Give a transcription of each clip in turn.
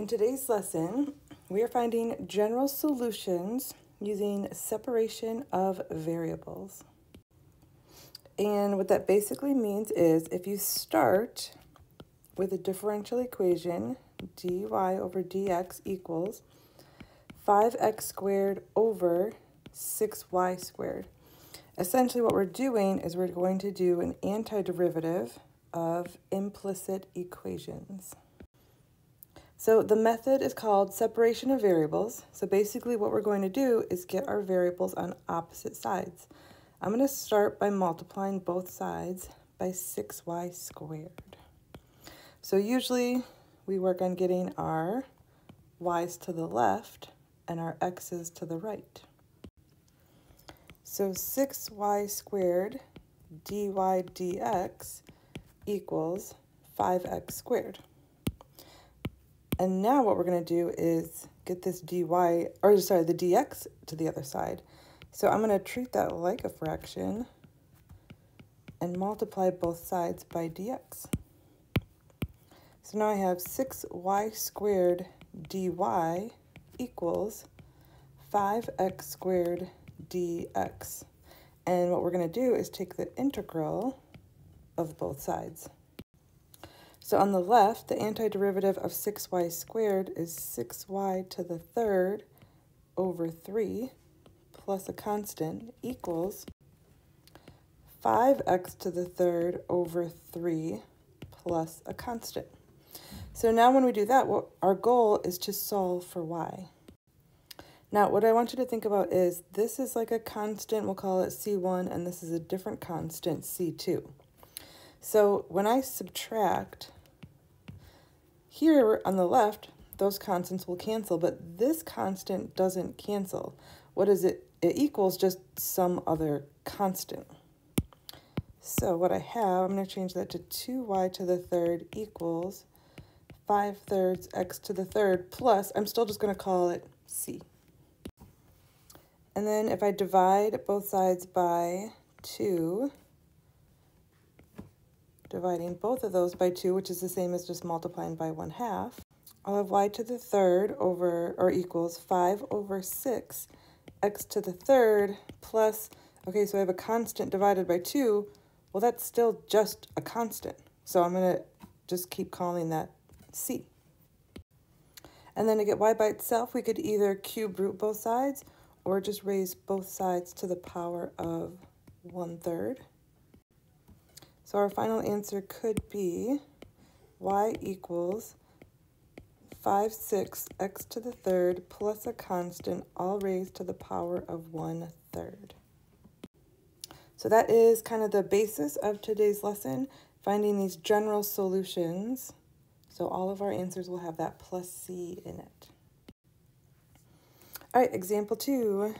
In today's lesson, we are finding general solutions using separation of variables. And what that basically means is if you start with a differential equation, dy over dx equals 5x squared over 6y squared. Essentially what we're doing is we're going to do an antiderivative of implicit equations. So the method is called separation of variables. So basically what we're going to do is get our variables on opposite sides. I'm going to start by multiplying both sides by 6y squared. So usually we work on getting our y's to the left and our x's to the right. So 6y squared dy dx equals 5x squared. And now what we're going to do is get this dy, or sorry, the dx to the other side. So I'm going to treat that like a fraction and multiply both sides by dx. So now I have 6y squared dy equals 5x squared dx. And what we're going to do is take the integral of both sides. So on the left, the antiderivative of 6y squared is 6y to the third over 3 plus a constant equals 5x to the third over 3 plus a constant. So now when we do that, what our goal is to solve for y. Now, what I want you to think about is this is like a constant, we'll call it C1, and this is a different constant, C2. So when I subtract, here on the left, those constants will cancel, but this constant doesn't cancel. What is it? It equals just some other constant. So what I have, I'm going to change that to 2y to the third equals 5 thirds x to the third plus, I'm still just going to call it c. And then if I divide both sides by 2, dividing both of those by 2, which is the same as just multiplying by 1 half, I'll have y to the third over, or equals 5 over 6, x to the third plus, okay, so I have a constant divided by 2. Well, that's still just a constant. So I'm going to just keep calling that c. And then to get y by itself, we could either cube root both sides or just raise both sides to the power of 1 third. So our final answer could be y equals 5, 6, x to the third plus a constant, all raised to the power of 1 third. So that is kind of the basis of today's lesson, finding these general solutions. So all of our answers will have that plus c in it. All right, example 2,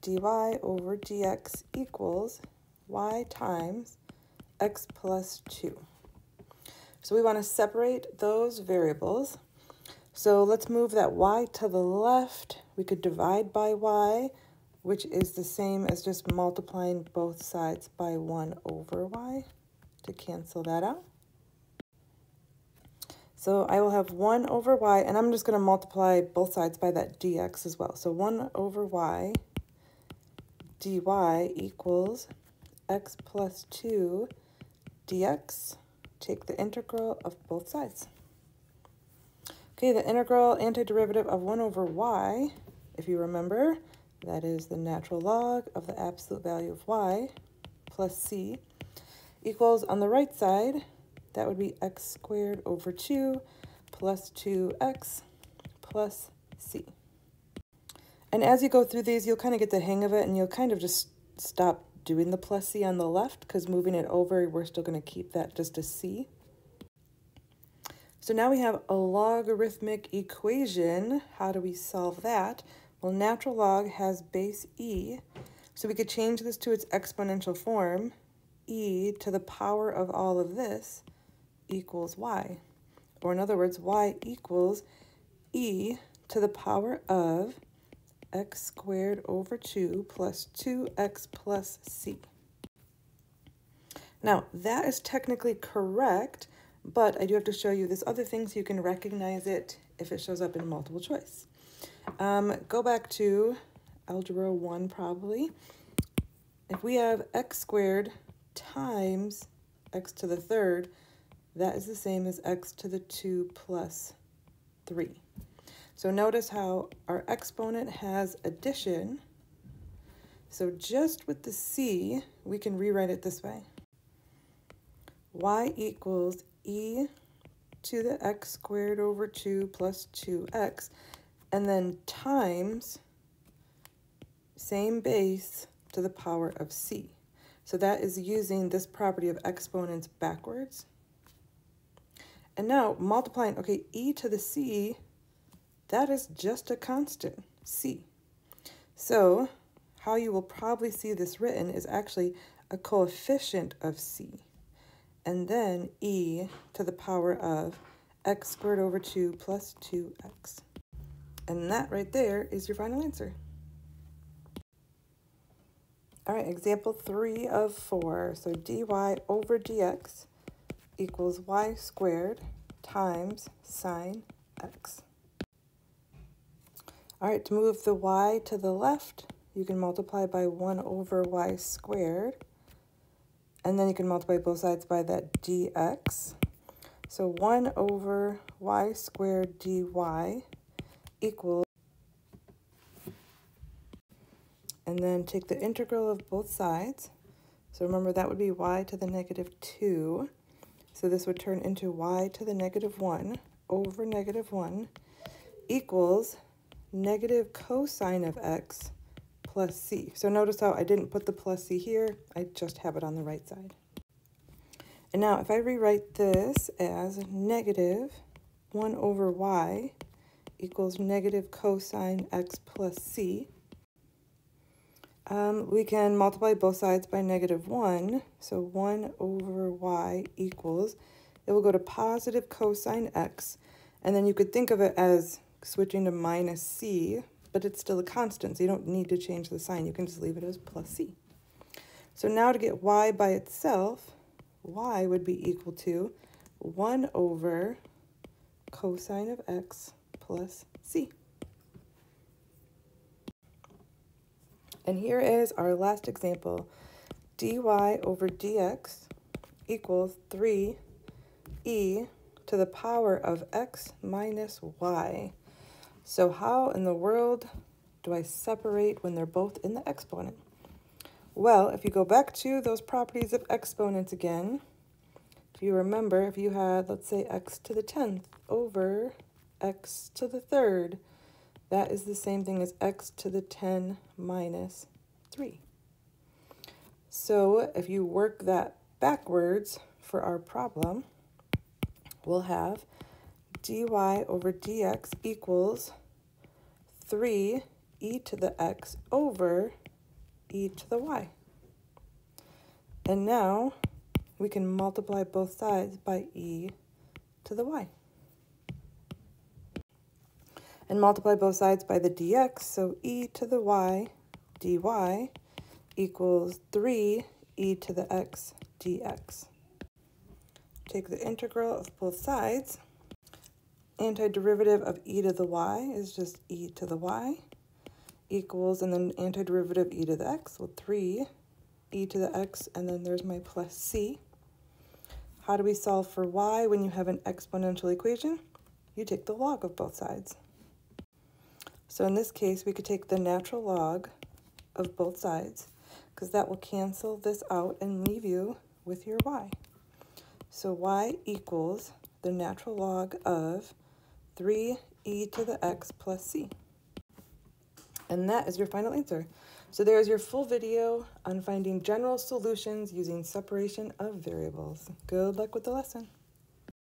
dy over dx equals y times x plus 2. So we want to separate those variables. So let's move that y to the left. We could divide by y, which is the same as just multiplying both sides by 1 over y to cancel that out. So I will have 1 over y, and I'm just going to multiply both sides by that dx as well. So 1 over y dy equals x plus 2 dx, take the integral of both sides. Okay, the integral antiderivative of 1 over y, if you remember, that is the natural log of the absolute value of y plus c equals on the right side, that would be x squared over 2 plus 2x plus c. And as you go through these, you'll kind of get the hang of it and you'll kind of just stop doing the plus c on the left because moving it over, we're still going to keep that just a c. So now we have a logarithmic equation. How do we solve that? Well, natural log has base e, so we could change this to its exponential form. e to the power of all of this equals y. Or in other words, y equals e to the power of x squared over 2 plus 2x plus c. Now, that is technically correct, but I do have to show you this other thing so you can recognize it if it shows up in multiple choice. Um, go back to algebra 1 probably. If we have x squared times x to the third, that is the same as x to the 2 plus 3. So notice how our exponent has addition. So just with the c, we can rewrite it this way. y equals e to the x squared over 2 plus 2x, and then times same base to the power of c. So that is using this property of exponents backwards. And now multiplying, okay, e to the c, that is just a constant, c. So how you will probably see this written is actually a coefficient of c. And then e to the power of x squared over 2 plus 2x. And that right there is your final answer. All right, example 3 of 4. So dy over dx equals y squared times sine x. All right, to move the y to the left, you can multiply by 1 over y squared. And then you can multiply both sides by that dx. So 1 over y squared dy equals, and then take the integral of both sides. So remember that would be y to the negative 2. So this would turn into y to the negative 1 over negative 1 equals negative cosine of x plus c. So notice how I didn't put the plus c here, I just have it on the right side. And now if I rewrite this as negative 1 over y equals negative cosine x plus c, um, we can multiply both sides by negative 1. So 1 over y equals, it will go to positive cosine x. And then you could think of it as switching to minus c, but it's still a constant, so you don't need to change the sign. You can just leave it as plus c. So now to get y by itself, y would be equal to 1 over cosine of x plus c. And here is our last example. dy over dx equals 3e to the power of x minus y. So how in the world do I separate when they're both in the exponent? Well, if you go back to those properties of exponents again, if you remember, if you had, let's say, x to the 10th over x to the third, that is the same thing as x to the 10 minus 3. So if you work that backwards for our problem, we'll have dy over dx equals 3 e to the x over e to the y. And now we can multiply both sides by e to the y. And multiply both sides by the dx, so e to the y dy equals 3 e to the x dx. Take the integral of both sides. Antiderivative of e to the y is just e to the y equals, and then antiderivative e to the x, well 3 e to the x, and then there's my plus c. How do we solve for y when you have an exponential equation? You take the log of both sides. So in this case, we could take the natural log of both sides because that will cancel this out and leave you with your y. So y equals the natural log of 3e to the x plus c. And that is your final answer. So there's your full video on finding general solutions using separation of variables. Good luck with the lesson.